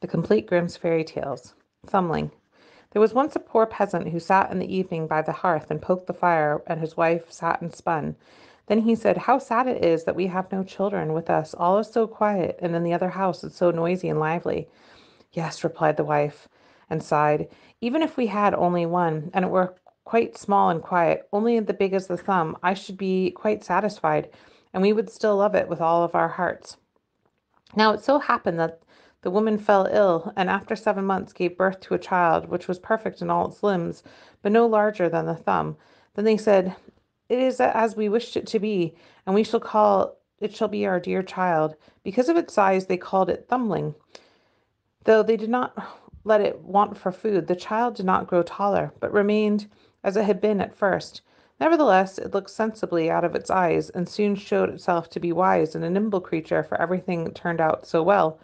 The Complete Grimm's Fairy Tales. Thumbling. There was once a poor peasant who sat in the evening by the hearth and poked the fire, and his wife sat and spun. Then he said, How sad it is that we have no children with us. All is so quiet, and in the other house it's so noisy and lively. Yes, replied the wife, and sighed. Even if we had only one, and it were quite small and quiet, only the big as the thumb, I should be quite satisfied, and we would still love it with all of our hearts. Now it so happened that the woman fell ill, and after seven months gave birth to a child, which was perfect in all its limbs, but no larger than the thumb. Then they said, It is as we wished it to be, and we shall call it shall be our dear child. Because of its size, they called it Thumbling. Though they did not let it want for food, the child did not grow taller, but remained as it had been at first. Nevertheless, it looked sensibly out of its eyes, and soon showed itself to be wise and a nimble creature, for everything turned out so well.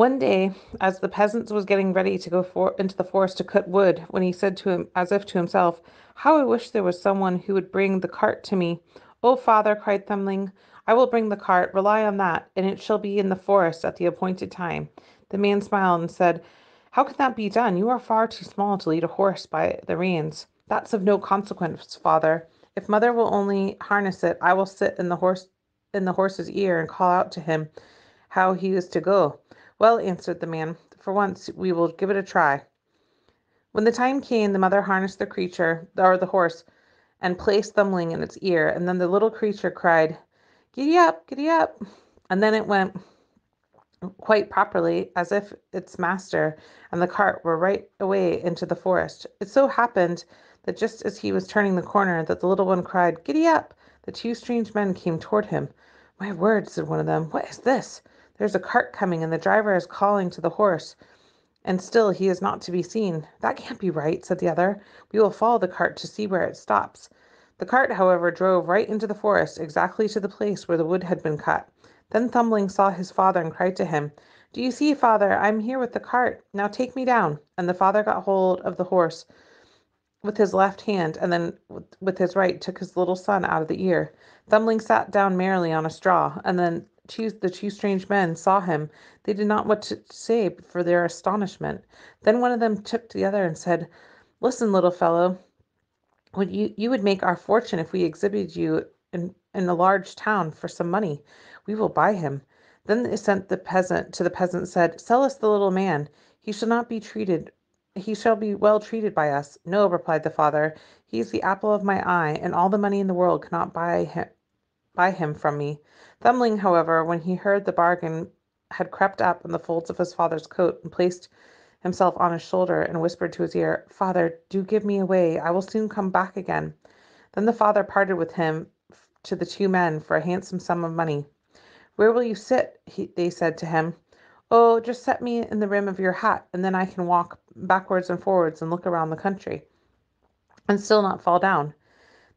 One day, as the peasant was getting ready to go for, into the forest to cut wood, when he said to him, as if to himself, How I wish there was someone who would bring the cart to me. Oh, father, cried Thumbling, I will bring the cart, rely on that, and it shall be in the forest at the appointed time. The man smiled and said, How can that be done? You are far too small to lead a horse by the reins. That's of no consequence, father. If mother will only harness it, I will sit in the horse in the horse's ear and call out to him how he is to go. Well, answered the man, for once we will give it a try. When the time came, the mother harnessed the creature, or the horse, and placed Thumbling in its ear, and then the little creature cried, Giddy up, giddy up. And then it went quite properly, as if its master and the cart were right away into the forest. It so happened that just as he was turning the corner, that the little one cried, Giddy up! The two strange men came toward him. My word, said one of them, what is this? There's a cart coming, and the driver is calling to the horse, and still he is not to be seen. That can't be right, said the other. We will follow the cart to see where it stops. The cart, however, drove right into the forest, exactly to the place where the wood had been cut. Then Thumbling saw his father and cried to him, Do you see, father, I am here with the cart. Now take me down. And the father got hold of the horse with his left hand, and then with his right took his little son out of the ear. Thumbling sat down merrily on a straw, and then two, the two strange men saw him, they did not know what to say for their astonishment. Then one of them took the other and said, Listen, little fellow, would you, you would make our fortune if we exhibited you in, in a large town for some money. We will buy him. Then they sent the peasant to the peasant said, Sell us the little man. He shall not be treated he shall be well treated by us. No, replied the father, he is the apple of my eye, and all the money in the world cannot buy him buy him from me. Thumbling, however, when he heard the bargain, had crept up in the folds of his father's coat and placed himself on his shoulder and whispered to his ear, Father, do give me away. I will soon come back again. Then the father parted with him to the two men for a handsome sum of money. Where will you sit? He, they said to him. Oh, just set me in the rim of your hat, and then I can walk backwards and forwards and look around the country, and still not fall down.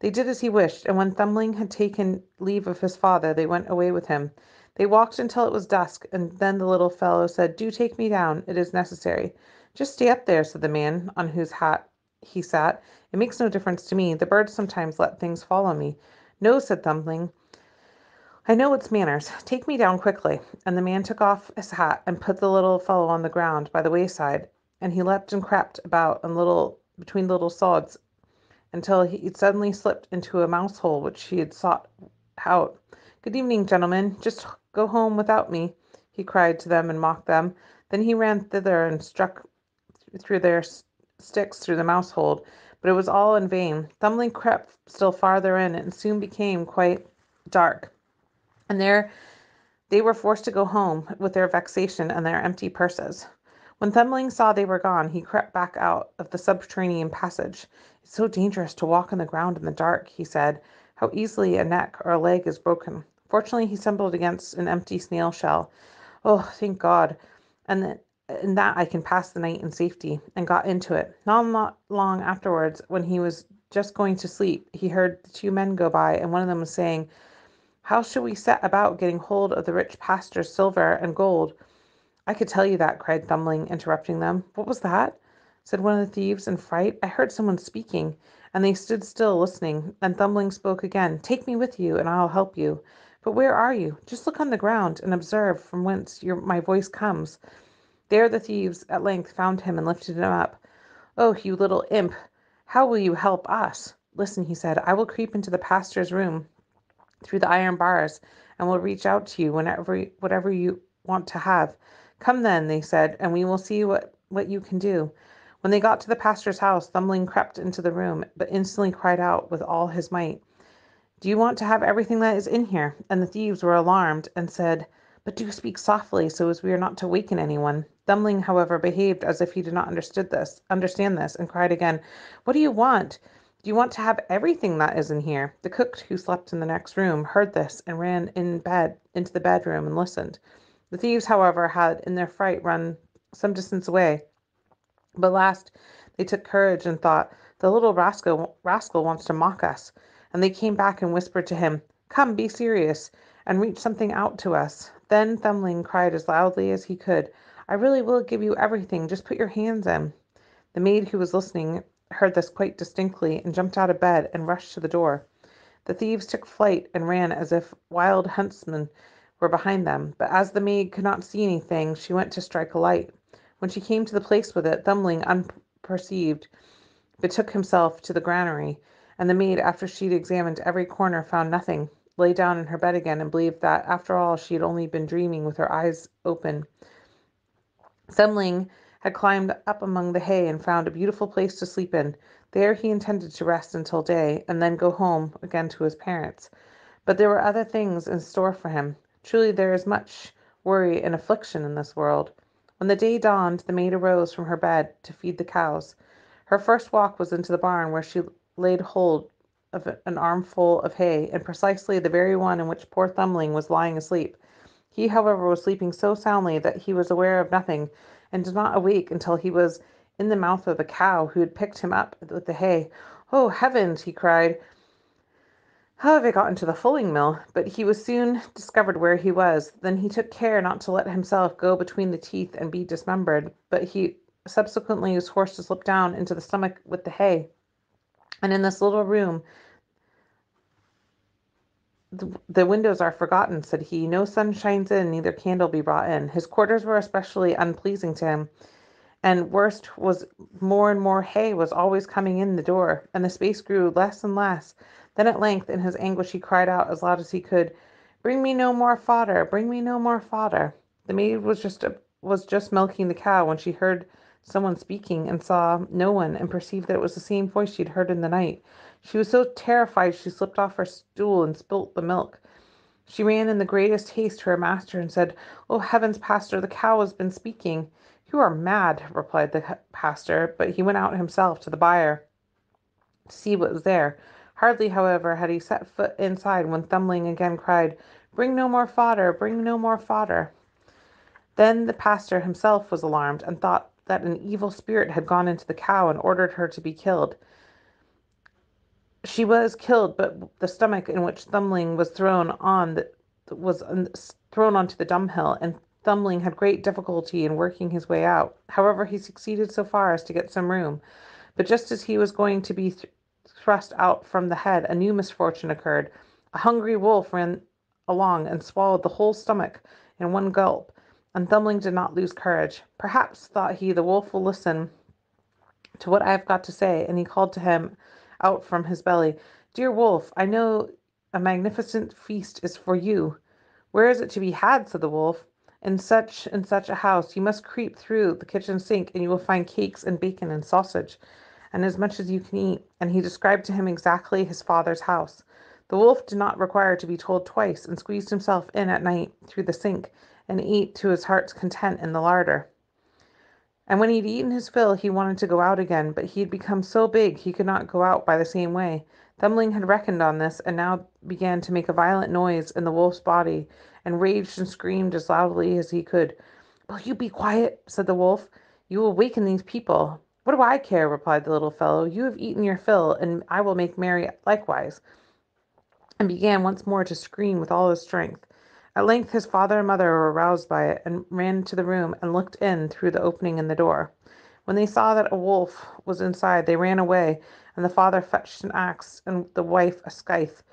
They did as he wished, and when Thumbling had taken leave of his father, they went away with him. They walked until it was dusk, and then the little fellow said, Do take me down, it is necessary. Just stay up there, said the man on whose hat he sat. It makes no difference to me. The birds sometimes let things fall on me. No, said Thumbling. I know its manners. Take me down quickly. And the man took off his hat and put the little fellow on the ground by the wayside, and he leapt and crept about in little between little sods until he suddenly slipped into a mouse hole which he had sought out. Good evening, gentlemen. Just go home without me, he cried to them and mocked them. Then he ran thither and struck through their sticks through the mouse hole, but it was all in vain. Thumbling crept still farther in, and soon became quite dark. And there they were forced to go home with their vexation and their empty purses. When Thumbling saw they were gone, he crept back out of the subterranean passage. It's so dangerous to walk on the ground in the dark, he said. How easily a neck or a leg is broken. Fortunately, he stumbled against an empty snail shell. Oh, thank God. And that, in that I can pass the night in safety, and got into it. Not long afterwards, when he was just going to sleep, he heard the two men go by, and one of them was saying, How shall we set about getting hold of the rich pastor's silver and gold? I could tell you that, cried Thumbling, interrupting them. What was that? Said one of the thieves in fright. I heard someone speaking. And they stood still, listening. And Thumbling spoke again. Take me with you, and I'll help you. But where are you? Just look on the ground and observe from whence your, my voice comes. There the thieves at length found him and lifted him up. Oh, you little imp, how will you help us? Listen, he said, I will creep into the pastor's room through the iron bars and will reach out to you whenever whatever you want to have. Come then, they said, and we will see what, what you can do. When they got to the pastor's house, Thumbling crept into the room, but instantly cried out with all his might, Do you want to have everything that is in here? And the thieves were alarmed and said, But do speak softly, so as we are not to waken anyone. Thumbling, however, behaved as if he did not understood this, understand this, and cried again, What do you want? Do you want to have everything that is in here? The cook, who slept in the next room, heard this and ran in bed into the bedroom and listened. The thieves, however, had in their fright run some distance away, but last they took courage and thought, The little rascal, rascal wants to mock us. And they came back and whispered to him, Come, be serious, and reach something out to us. Then Thumbling cried as loudly as he could, I really will give you everything. Just put your hands in. The maid who was listening heard this quite distinctly and jumped out of bed and rushed to the door. The thieves took flight and ran as if wild huntsmen were behind them, but as the maid could not see anything, she went to strike a light. When she came to the place with it, Thumbling, unperceived, betook himself to the granary, and the maid, after she had examined every corner, found nothing, lay down in her bed again, and believed that, after all, she had only been dreaming with her eyes open. Thumbling had climbed up among the hay and found a beautiful place to sleep in. There he intended to rest until day, and then go home again to his parents. But there were other things in store for him. Truly there is much worry and affliction in this world. When the day dawned, the maid arose from her bed to feed the cows. Her first walk was into the barn, where she laid hold of an armful of hay, and precisely the very one in which poor Thumbling was lying asleep. He, however, was sleeping so soundly that he was aware of nothing, and did not awake until he was in the mouth of the cow who had picked him up with the hay. Oh, heavens! he cried. How have I got into the fulling mill? But he was soon discovered where he was. Then he took care not to let himself go between the teeth and be dismembered, but he subsequently was forced to slip down into the stomach with the hay. And in this little room the, windows are forgotten, said he. No sun shines in, neither candle be brought in. His quarters were especially unpleasing to him. And worst was more and more hay was always coming in the door, and the space grew less and less. Then at length, in his anguish, he cried out as loud as he could, Bring me no more fodder, bring me no more fodder. The maid was just was just milking the cow when she heard someone speaking and saw no one and perceived that it was the same voice she had heard in the night. She was so terrified she slipped off her stool and spilt the milk. She ran in the greatest haste to her master and said, Oh heavens, pastor, the cow has been speaking. You are mad, replied the pastor, but he went out himself to the byre to see what was there. Hardly, however, had he set foot inside when Thumbling again cried, Bring no more fodder, bring no more fodder. Then the pastor himself was alarmed, and thought that an evil spirit had gone into the cow and ordered her to be killed. She was killed, but the stomach in which Thumbling was thrown on the, was thrown onto the dunghill, and Thumbling had great difficulty in working his way out. However, he succeeded so far as to get some room. But just as he was going to be th- thrust out from the head, a new misfortune occurred. A hungry wolf ran along and swallowed the whole stomach in one gulp, and Thumbling did not lose courage. Perhaps, thought he, the wolf will listen to what I have got to say, and he called to him out from his belly, Dear wolf, I know a magnificent feast is for you. Where is it to be had? said the wolf. In such and such a house. You must creep through the kitchen sink, and you will find cakes and bacon and sausage, and as much as you can eat. And he described to him exactly his father's house. The wolf did not require to be told twice, and squeezed himself in at night through the sink, and ate to his heart's content in the larder. And when he'd eaten his fill, he wanted to go out again, but he had become so big he could not go out by the same way. Thumbling had reckoned on this, and now began to make a violent noise in the wolf's body, and raged and screamed as loudly as he could. Will you be quiet? said the wolf. You will waken these people. What do I care? replied the little fellow. You have eaten your fill, and I will make merry likewise. And began once more to scream with all his strength. At length his father and mother were aroused by it, and ran into the room and looked in through the opening in the door. When they saw that a wolf was inside, they ran away, and the father fetched an axe and the wife a scythe.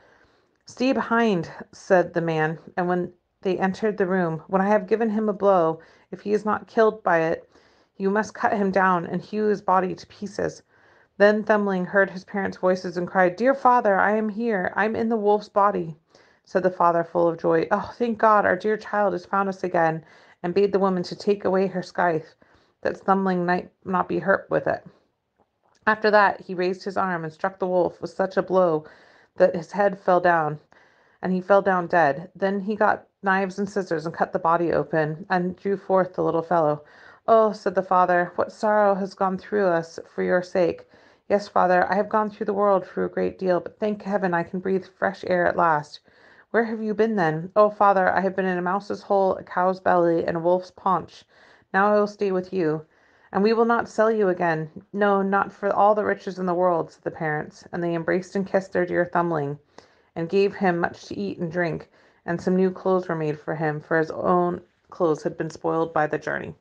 Stay behind, said the man, and when they entered the room, when I have given him a blow, if he is not killed by it, you must cut him down and hew his body to pieces. Then Thumbling heard his parents' voices and cried, Dear father, I am here, I am in the wolf's body. Said the father, full of joy, Oh, thank God, our dear child has found us again, and bade the woman to take away her scythe, that Thumbling might not be hurt with it. After that he raised his arm and struck the wolf with such a blow that his head fell down, and he fell down dead. Then he got knives and scissors and cut the body open, and drew forth the little fellow. Oh, said the father, what sorrow has gone through us for your sake! Yes, father, I have gone through the world through a great deal, but thank heaven I can breathe fresh air at last. Where have you been then? Oh, father, I have been in a mouse's hole, a cow's belly, and a wolf's paunch. Now I will stay with you. And we will not sell you again. No, not for all the riches in the world, said the parents, and they embraced and kissed their dear Thumbling, and gave him much to eat and drink, and some new clothes were made for him, for his own clothes had been spoiled by the journey.